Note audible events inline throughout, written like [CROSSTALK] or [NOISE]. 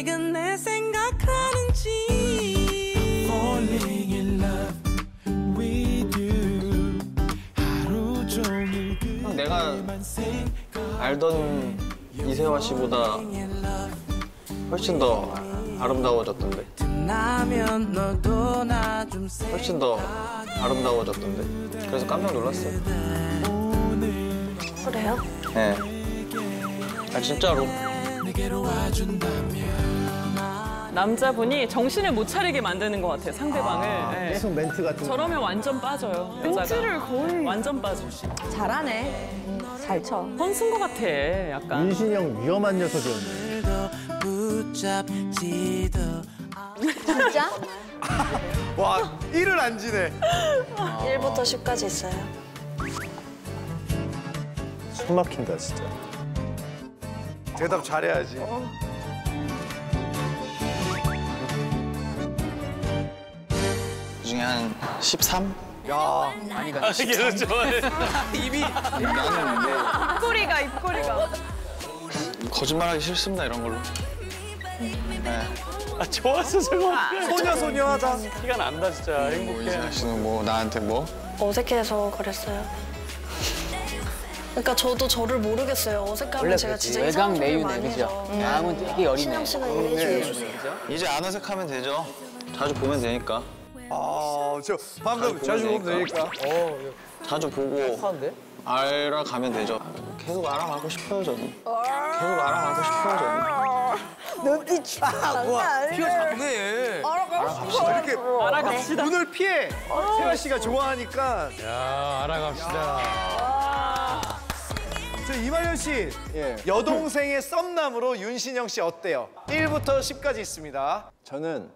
지금 내 생각하는지. Falling in love with you. 하루 종일 형 내가 알던 이세화 씨보다 훨씬 더 아름다워졌던데. 훨씬 더 아름다워졌던데. 그래서 깜짝 놀랐어요. 그래요? 네. 아 진짜로. 내게로 와준다면 남자분이 정신을 못 차리게 만드는 것 같아요, 상대방을. 네. 계속 멘트 같은 거. 저러면 완전 빠져요. 멘트를 거의 완전 빠져. 잘하네. 잘 쳐. 선순 것 같아, 약간. 윤신영 위험한 녀석이었네. 진짜? 와, 1을 안 지네. 1부터 10까지 있어요. 숨 막힌다 진짜. 대답 잘해야지. 그 중에 한 13? 야, 계속 좋아해 [LAUGHS] 입이 나는 입꼬리가, 입꼬리가. 거짓말하기 싫습니다 이런 걸로 네. 소녀 소녀하다. 티가 난다 진짜 행복해. 이세화 씨는 뭐 나한테 뭐? 어색해서 그랬어요. 그러니까 저도 저를 모르겠어요. 어색하면 제가 진짜 이상한 소리 많이 해서. 마음은 되게 여리네. 신영 씨가 이해해 주세요. 이제 안 어색하면 되죠 자주 보면 되니까 아, 저 방금 자주 보면 되니까. 자주 보고 알아가면 되죠 계속 알아가고 싶어요 저는 계속 알아가고 싶어요 저는 눈빛 장난 아니에요. 장네. 이렇게 알아갑시다. 눈을 피해. 세아 씨가 좋아하니까. 야 알아갑시다. 저 이말년 씨, 여동생의 썸남으로 윤신영 씨 어때요? 1부터 10까지 있습니다. 저는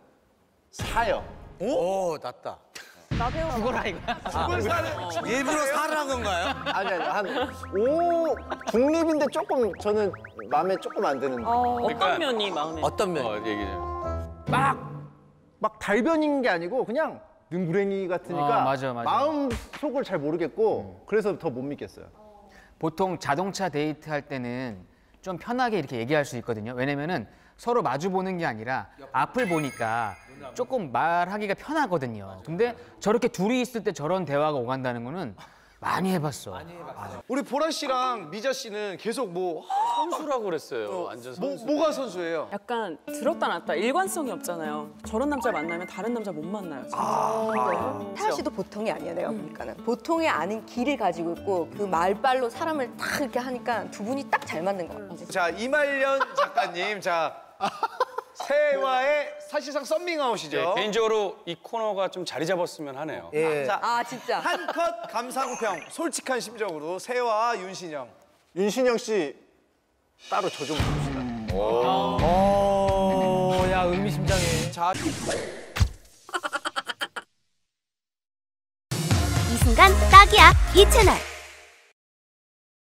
사요. 오 낫다. 그걸 사는 일부러 사랑한 건가요? 아니 아니 한5 중립인데 조금 저는 마음에 조금 안 드는. 어떤 면이 마음에. 어떤 면? 어, 얘기 좀. 막 달변인 게 아니고 그냥 능구랭이 같으니까 어, 맞아, 맞아. 마음 속을 잘 모르겠고 그래서 더 못 믿겠어요. 보통 자동차 데이트 할 때는 좀 편하게 이렇게 얘기할 수 있거든요. 왜냐면은 서로 마주 보는 게 아니라 앞을 보니까 조금 말하기가 편하거든요. 근데 저렇게 둘이 있을 때 저런 대화가 오간다는 거는 많이 해봤어. 우리 보라 씨랑 미자 씨는 계속 뭐, 선수라고 그랬어요. 완전 뭐 선수. 뭐가 선수예요? 약간 들었다 놨다 일관성이 없잖아요. 저런 남자 만나면 다른 남자 못 만나요. 진짜. 태아 씨도 보통이 아니야 내가 보니까는 보통이 아닌 길을 가지고 있고 그 말빨로 사람을 딱 이렇게 하니까 두 분이 딱 잘 맞는 것 같아. 자, 이말년 작가님, 자 [LAUGHS] 세화의 사실상 썸밍아웃이죠. 네, 개인적으로 이 코너가 좀 자리 잡았으면 하네요. 예. 자, 아 진짜. 한컷 감상평, 솔직한 심정으로 세화 윤신영. 윤신영 씨 따로 저 좀 봅시다. 어, 야 의미심장해. 자, 이 순간 딱이야 이 채널